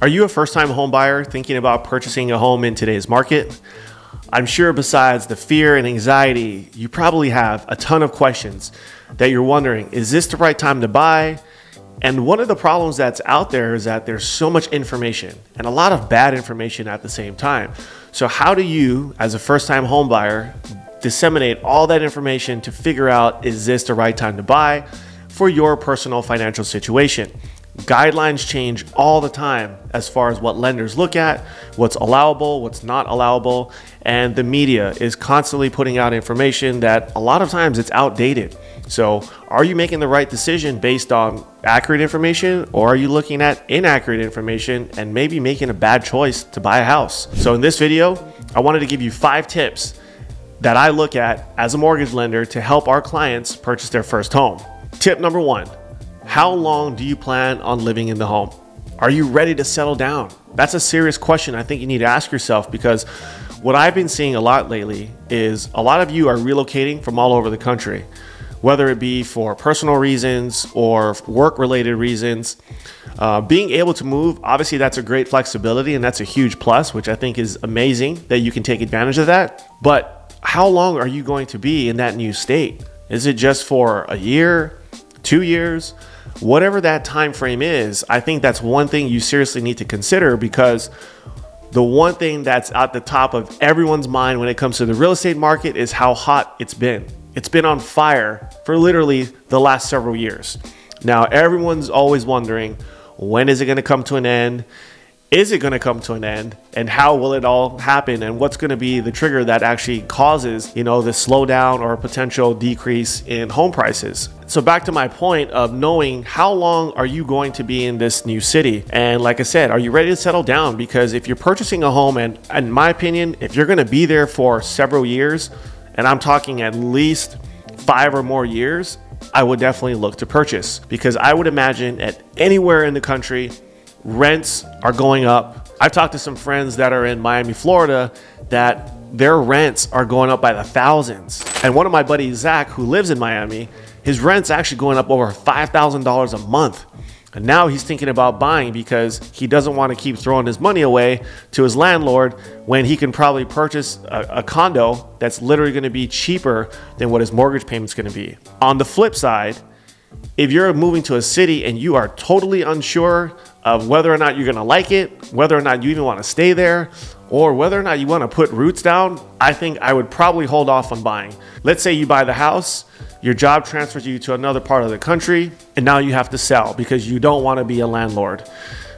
Are you a first time home buyer thinking about purchasing a home in today's market? I'm sure besides the fear and anxiety, you probably have a ton of questions that you're wondering is this the right time to buy? And one of the problems that's out there is that there's so much information and a lot of bad information at the same time. So, how do you, as a first time home buyer, disseminate all that information to figure out is this the right time to buy for your personal financial situation? Guidelines change all the time as far as what lenders look at, what's allowable, what's not allowable, and the media is constantly putting out information that a lot of times it's outdated. So, are you making the right decision based on accurate information or are you looking at inaccurate information and maybe making a bad choice to buy a house? So, in this video, I wanted to give you 5 tips that I look at as a mortgage lender to help our clients purchase their first home. Tip number 1 how long do you plan on living in the home? Are you ready to settle down? That's a serious question I think you need to ask yourself because what I've been seeing a lot lately is a lot of you are relocating from all over the country, whether it be for personal reasons or work related reasons. Uh, being able to move, obviously, that's a great flexibility and that's a huge plus, which I think is amazing that you can take advantage of that. But how long are you going to be in that new state? Is it just for a year, two years? Whatever that time frame is, I think that's one thing you seriously need to consider because the one thing that's at the top of everyone's mind when it comes to the real estate market is how hot it's been. It's been on fire for literally the last several years. Now, everyone's always wondering when is it going to come to an end? Is it going to come to an end? And how will it all happen? And what's going to be the trigger that actually causes you know the slowdown or a potential decrease in home prices? So back to my point of knowing how long are you going to be in this new city? And like i said are you ready to settle down? Because if you're purchasing a home and in my opinion if you're going to be there for several years and i'm talking at least five or more years i would definitely look to purchase. Because i would imagine at anywhere in the country rents are going up. I've talked to some friends that are in Miami, Florida, that their rents are going up by the thousands. And one of my buddies, Zach, who lives in Miami, his rent's actually going up over $5,000 a month. And now he's thinking about buying because he doesn't want to keep throwing his money away to his landlord when he can probably purchase a, a condo that's literally going to be cheaper than what his mortgage payment's going to be. On the flip side, if you're moving to a city and you are totally unsure of whether or not you're gonna like it, whether or not you even wanna stay there, or whether or not you wanna put roots down, I think I would probably hold off on buying. Let's say you buy the house, your job transfers you to another part of the country, and now you have to sell because you don't wanna be a landlord.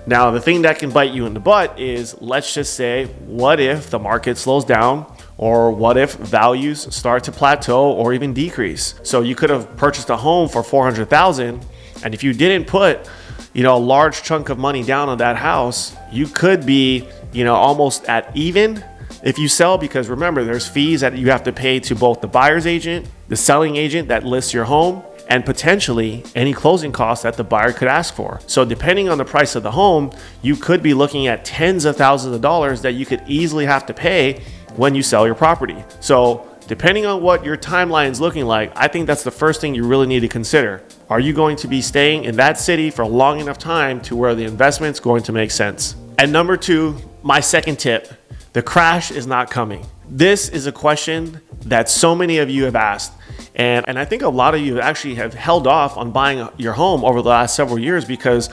Now, the thing that can bite you in the butt is let's just say, what if the market slows down? Or what if values start to plateau or even decrease? So you could have purchased a home for 400,000 and if you didn't put you know, a large chunk of money down on that house, you could be, you know, almost at even if you sell because remember there's fees that you have to pay to both the buyer's agent, the selling agent that lists your home, and potentially any closing costs that the buyer could ask for. So depending on the price of the home, you could be looking at tens of thousands of dollars that you could easily have to pay when you sell your property. So depending on what your timeline is looking like, I think that's the first thing you really need to consider. Are you going to be staying in that city for a long enough time to where the investment's going to make sense? And number two, my second tip the crash is not coming. This is a question that so many of you have asked. And, and I think a lot of you actually have held off on buying your home over the last several years because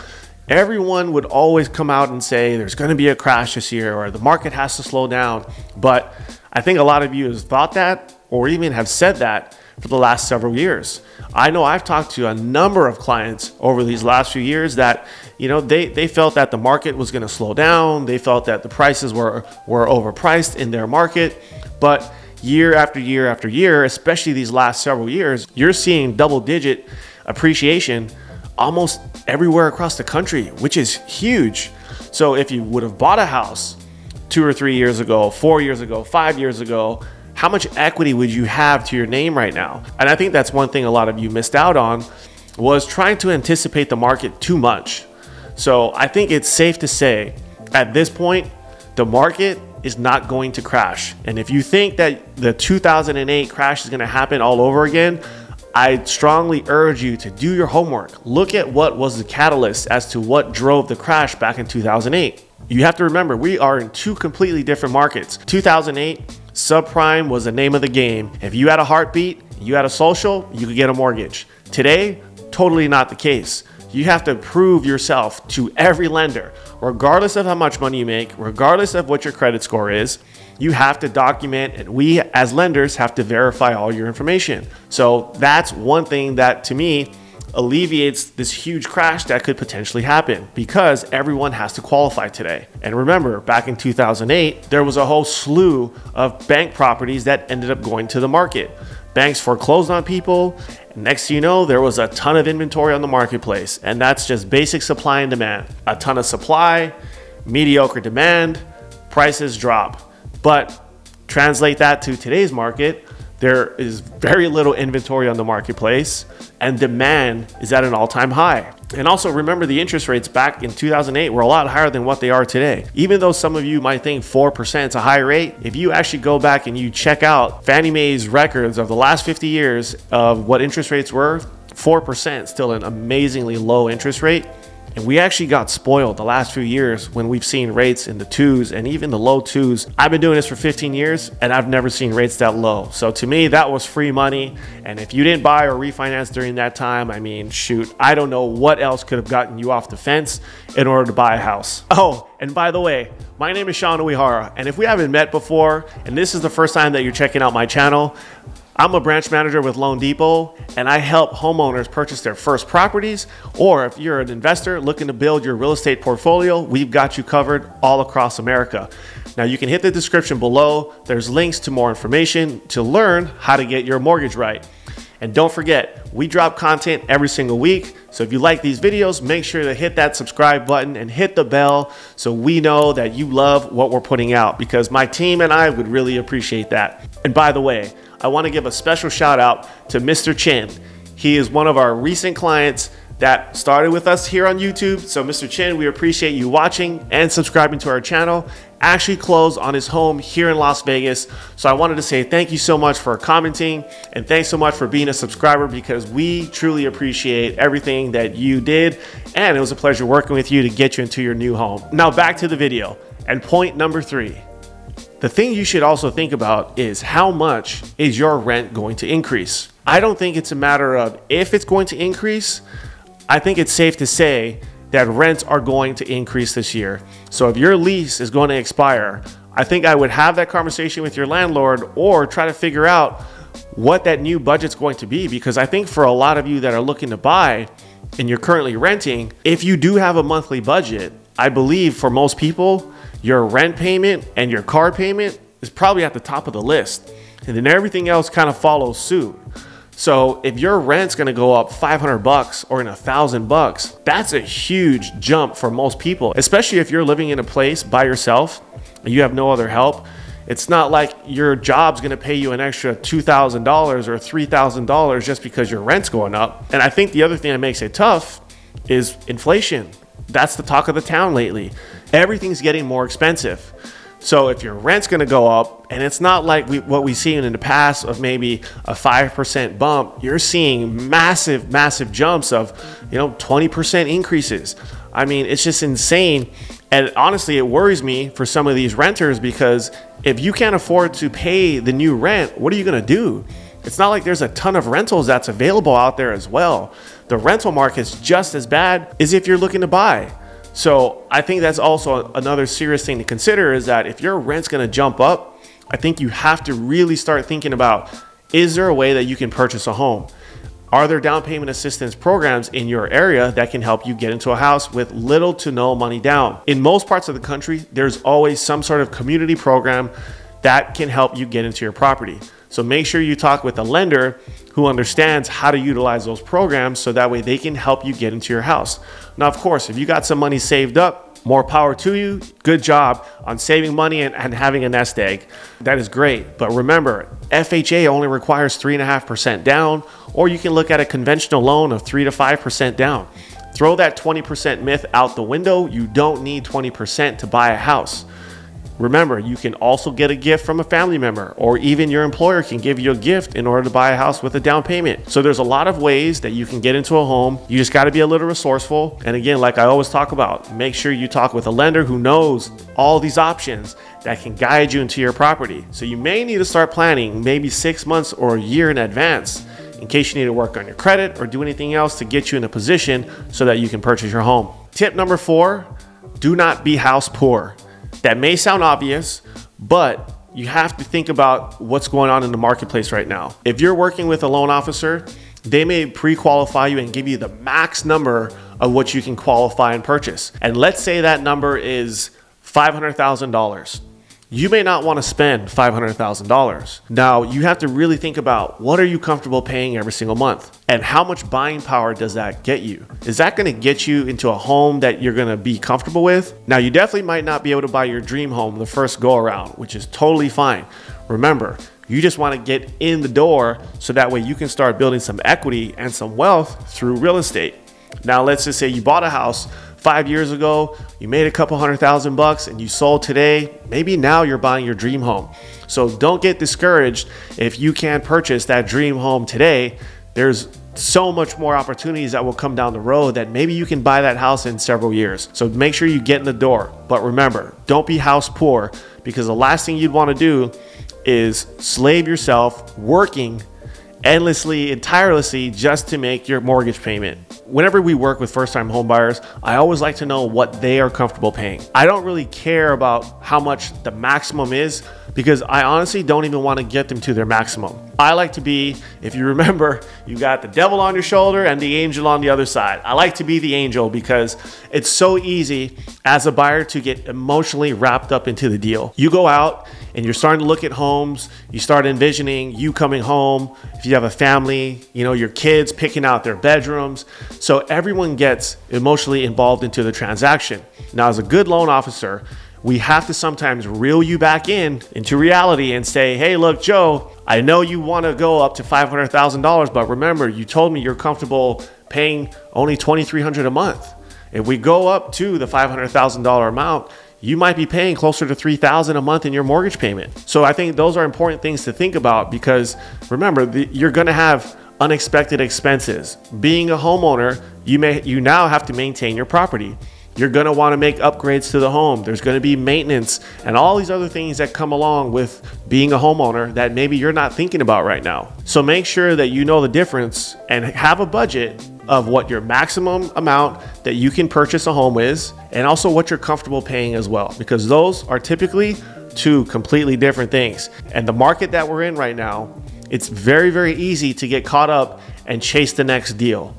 everyone would always come out and say there's going to be a crash this year or the market has to slow down. But I think a lot of you have thought that or even have said that for the last several years. I know I've talked to a number of clients over these last few years that, you know, they, they felt that the market was going to slow down. They felt that the prices were, were overpriced in their market. But year after year after year, especially these last several years, you're seeing double digit appreciation almost everywhere across the country, which is huge. So if you would have bought a house two or three years ago, four years ago, five years ago, how much equity would you have to your name right now? And I think that's one thing a lot of you missed out on was trying to anticipate the market too much. So I think it's safe to say at this point, the market is not going to crash. And if you think that the 2008 crash is going to happen all over again, I strongly urge you to do your homework. Look at what was the catalyst as to what drove the crash back in 2008. You have to remember, we are in two completely different markets. 2008, subprime was the name of the game. If you had a heartbeat, you had a social, you could get a mortgage. Today, totally not the case. You have to prove yourself to every lender, regardless of how much money you make, regardless of what your credit score is. You have to document, and we as lenders have to verify all your information. So that's one thing that to me alleviates this huge crash that could potentially happen because everyone has to qualify today. And remember, back in 2008, there was a whole slew of bank properties that ended up going to the market. Banks foreclosed on people. Next you know, there was a ton of inventory on the marketplace, and that's just basic supply and demand. A ton of supply, mediocre demand, prices drop. But translate that to today's market, there is very little inventory on the marketplace and demand is at an all-time high. And also remember the interest rates back in 2008 were a lot higher than what they are today. Even though some of you might think 4% is a high rate, if you actually go back and you check out Fannie Mae's records of the last 50 years of what interest rates were, 4% still an amazingly low interest rate. And we actually got spoiled the last few years when we've seen rates in the twos and even the low twos. I've been doing this for 15 years and I've never seen rates that low. So to me, that was free money. And if you didn't buy or refinance during that time, I mean, shoot, I don't know what else could have gotten you off the fence in order to buy a house. Oh, and by the way, my name is Sean Uyehara. And if we haven't met before, and this is the first time that you're checking out my channel, I'm a branch manager with Loan Depot and I help homeowners purchase their first properties. Or if you're an investor looking to build your real estate portfolio, we've got you covered all across America. Now you can hit the description below. There's links to more information to learn how to get your mortgage right. And don't forget, we drop content every single week. So if you like these videos, make sure to hit that subscribe button and hit the bell so we know that you love what we're putting out because my team and I would really appreciate that. And by the way, I want to give a special shout out to Mr. Chin. He is one of our recent clients that started with us here on YouTube. So, Mr. Chin, we appreciate you watching and subscribing to our channel. Actually, closed on his home here in Las Vegas. So, I wanted to say thank you so much for commenting and thanks so much for being a subscriber because we truly appreciate everything that you did. And it was a pleasure working with you to get you into your new home. Now, back to the video. And point number three the thing you should also think about is how much is your rent going to increase? I don't think it's a matter of if it's going to increase. I think it's safe to say that rents are going to increase this year. So if your lease is going to expire, I think I would have that conversation with your landlord or try to figure out what that new budget's going to be because I think for a lot of you that are looking to buy and you're currently renting, if you do have a monthly budget, I believe for most people, your rent payment and your car payment is probably at the top of the list. And then everything else kind of follows suit. So if your rent's gonna go up 500 bucks or in a thousand bucks, that's a huge jump for most people, especially if you're living in a place by yourself and you have no other help. It's not like your job's gonna pay you an extra $2,000 or $3,000 just because your rent's going up. And I think the other thing that makes it tough is inflation. That's the talk of the town lately everything's getting more expensive. So if your rent's going to go up, and it's not like we, what we've seen in the past of maybe a 5% bump, you're seeing massive, massive jumps of, you know, 20% increases. I mean, it's just insane. And honestly, it worries me for some of these renters because if you can't afford to pay the new rent, what are you going to do? It's not like there's a ton of rentals that's available out there as well. The rental market's just as bad as if you're looking to buy. So I think that's also another serious thing to consider is that if your rent's going to jump up, I think you have to really start thinking about is there a way that you can purchase a home? Are there down payment assistance programs in your area that can help you get into a house with little to no money down? In most parts of the country, there's always some sort of community program that can help you get into your property. So make sure you talk with a lender who understands how to utilize those programs so that way they can help you get into your house. Now, of course, if you got some money saved up, more power to you. Good job on saving money and, and having a nest egg. That is great. But remember, FHA only requires 3.5% down, or you can look at a conventional loan of 3 to 5% down. Throw that 20% myth out the window. You don't need 20% to buy a house. Remember, you can also get a gift from a family member, or even your employer can give you a gift in order to buy a house with a down payment. So there's a lot of ways that you can get into a home. You just got to be a little resourceful. And again, like I always talk about, make sure you talk with a lender who knows all these options that can guide you into your property. So you may need to start planning maybe six months or a year in advance in case you need to work on your credit or do anything else to get you in a position so that you can purchase your home. Tip number four do not be house poor. That may sound obvious, but you have to think about what's going on in the marketplace right now. If you're working with a loan officer, they may pre qualify you and give you the max number of what you can qualify and purchase. And let's say that number is $500,000 you may not want to spend $500,000. Now, you have to really think about what are you comfortable paying every single month and how much buying power does that get you? Is that going to get you into a home that you're going to be comfortable with? Now, you definitely might not be able to buy your dream home the first go around, which is totally fine. Remember, you just want to get in the door so that way you can start building some equity and some wealth through real estate. Now, let's just say you bought a house five years ago, you made a couple hundred thousand bucks and you sold today, maybe now you're buying your dream home. So don't get discouraged if you can't purchase that dream home today. There's so much more opportunities that will come down the road that maybe you can buy that house in several years. So make sure you get in the door. But remember, don't be house poor because the last thing you'd want to do is slave yourself working endlessly and tirelessly just to make your mortgage payment whenever we work with first time homebuyers, I always like to know what they are comfortable paying. I don't really care about how much the maximum is because I honestly don't even want to get them to their maximum. I like to be, if you remember, you got the devil on your shoulder and the angel on the other side. I like to be the angel because it's so easy as a buyer to get emotionally wrapped up into the deal. You go out and you're starting to look at homes, you start envisioning you coming home, if you have a family, you know, your kids picking out their bedrooms. So everyone gets emotionally involved into the transaction. Now, as a good loan officer, we have to sometimes reel you back in into reality and say, hey, look, Joe, I know you want to go up to $500,000, but remember, you told me you're comfortable paying only 2,300 a month. If we go up to the $500,000 amount, you might be paying closer to 3000 a month in your mortgage payment. So I think those are important things to think about because remember, the, you're going to have unexpected expenses. Being a homeowner, you may you now have to maintain your property. You're going to want to make upgrades to the home. There's going to be maintenance and all these other things that come along with being a homeowner that maybe you're not thinking about right now. So make sure that you know the difference and have a budget of what your maximum amount that you can purchase a home is, and also what you're comfortable paying as well, because those are typically two completely different things. And the market that we're in right now, it's very, very easy to get caught up and chase the next deal.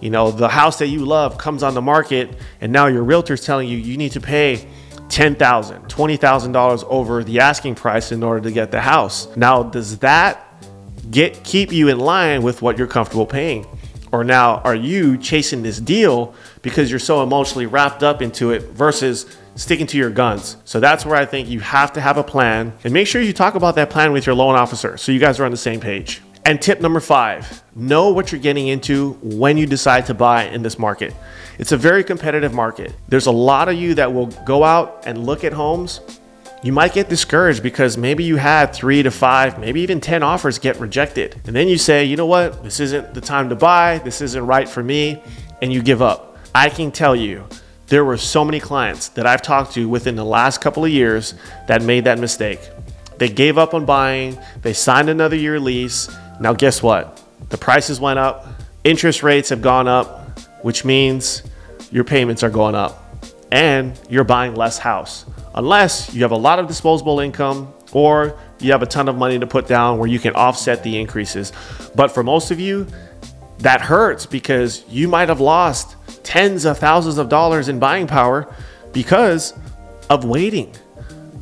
You know, the house that you love comes on the market, and now your realtor's telling you you need to pay $10,000, $20,000 over the asking price in order to get the house. Now, does that get keep you in line with what you're comfortable paying? Or now are you chasing this deal because you're so emotionally wrapped up into it versus sticking to your guns? So that's where I think you have to have a plan and make sure you talk about that plan with your loan officer so you guys are on the same page. And tip number five know what you're getting into when you decide to buy in this market. It's a very competitive market. There's a lot of you that will go out and look at homes you might get discouraged because maybe you had three to five, maybe even 10 offers get rejected. And then you say, you know what, this isn't the time to buy, this isn't right for me, and you give up. I can tell you, there were so many clients that I've talked to within the last couple of years that made that mistake. They gave up on buying, they signed another year lease. Now, guess what? The prices went up, interest rates have gone up, which means your payments are going up and you're buying less house unless you have a lot of disposable income or you have a ton of money to put down where you can offset the increases. But for most of you, that hurts because you might have lost tens of thousands of dollars in buying power because of waiting.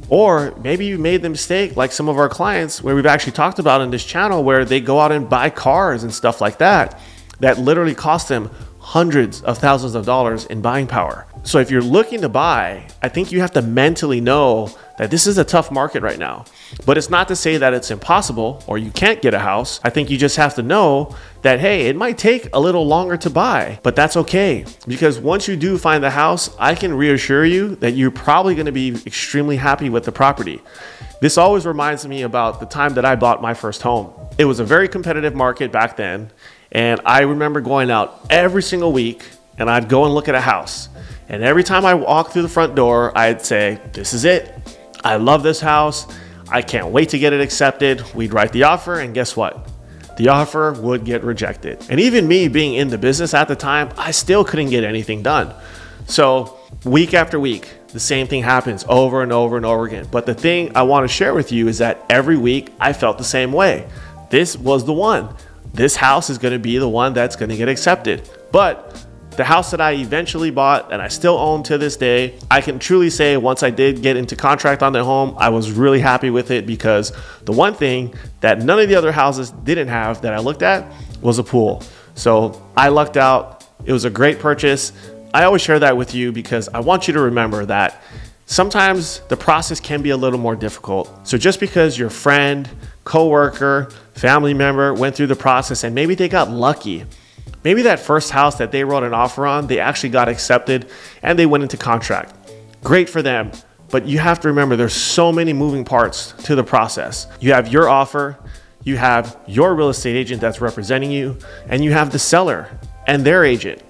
Or maybe you made the mistake, like some of our clients, where we've actually talked about in this channel, where they go out and buy cars and stuff like that, that literally cost them hundreds of thousands of dollars in buying power. So if you're looking to buy, I think you have to mentally know that this is a tough market right now. But it's not to say that it's impossible or you can't get a house. I think you just have to know that, hey, it might take a little longer to buy, but that's okay. Because once you do find the house, I can reassure you that you're probably gonna be extremely happy with the property. This always reminds me about the time that I bought my first home. It was a very competitive market back then. And I remember going out every single week and I'd go and look at a house. And every time I walked through the front door, I'd say, This is it. I love this house. I can't wait to get it accepted. We'd write the offer, and guess what? The offer would get rejected. And even me being in the business at the time, I still couldn't get anything done. So, week after week, the same thing happens over and over and over again. But the thing I want to share with you is that every week I felt the same way. This was the one. This house is going to be the one that's going to get accepted. But the house that I eventually bought and I still own to this day, I can truly say once I did get into contract on the home, I was really happy with it because the one thing that none of the other houses didn't have that I looked at was a pool. So I lucked out. It was a great purchase. I always share that with you because I want you to remember that sometimes the process can be a little more difficult. So just because your friend, coworker, family member went through the process and maybe they got lucky Maybe that first house that they wrote an offer on, they actually got accepted and they went into contract. Great for them. But you have to remember there's so many moving parts to the process. You have your offer, you have your real estate agent that's representing you, and you have the seller and their agent.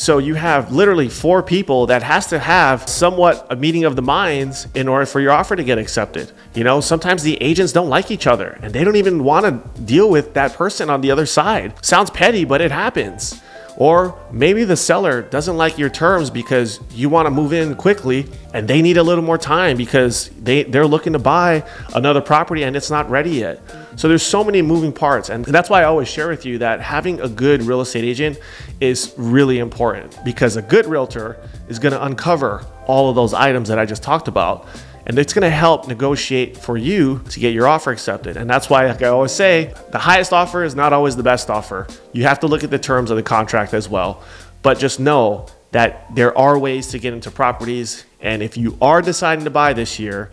So you have literally four people that has to have somewhat a meeting of the minds in order for your offer to get accepted. You know, sometimes the agents don't like each other and they don't even want to deal with that person on the other side. Sounds petty, but it happens. Or maybe the seller doesn't like your terms because you want to move in quickly and they need a little more time because they, they're looking to buy another property and it's not ready yet. So there's so many moving parts. And that's why I always share with you that having a good real estate agent is really important because a good realtor is going to uncover all of those items that I just talked about and it's going to help negotiate for you to get your offer accepted. And that's why, like I always say, the highest offer is not always the best offer. You have to look at the terms of the contract as well. But just know that there are ways to get into properties. And if you are deciding to buy this year,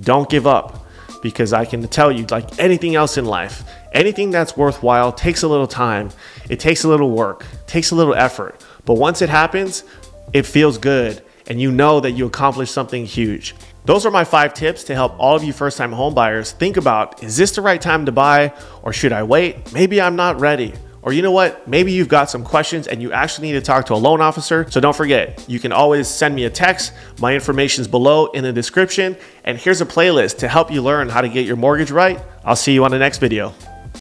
don't give up because I can tell you, like anything else in life, anything that's worthwhile takes a little time, it takes a little work, takes a little effort. But once it happens, it feels good and you know that you accomplished something huge. Those are my five tips to help all of you first time homebuyers think about is this the right time to buy or should I wait? Maybe I'm not ready. Or you know what? Maybe you've got some questions and you actually need to talk to a loan officer. So don't forget, you can always send me a text. My information is below in the description. And here's a playlist to help you learn how to get your mortgage right. I'll see you on the next video.